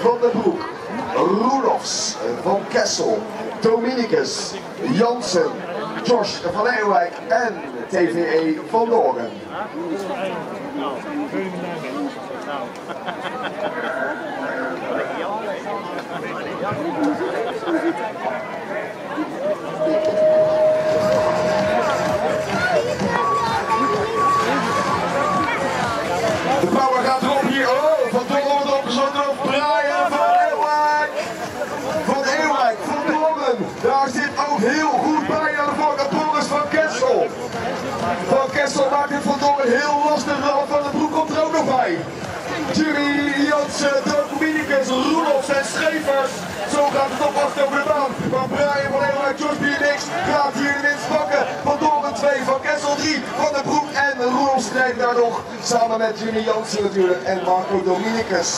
van den Broek, Roelofs van Kessel, Dominicus, Jansen, Josh van Ewijk en TVE van Doorn. De power gaat erop hier. Oh, heel goed bij aan de voorkant van Kessel. Van Kessel maakt het Dongen heel lastig. Ralf van den Broek komt er ook nog bij. Jimmy Jansen, Dominicus, Roelofs en Schevers. Zo gaat het opwacht over de baan. Maar Brian van Ewijk, George Bienix gaat hier de winst pakken. Van Dongen 2, Van Kessel 3, Van den Broek en Roelofs strijdt daar nog. Samen met Jimmy Jansen natuurlijk en Marco Dominicus.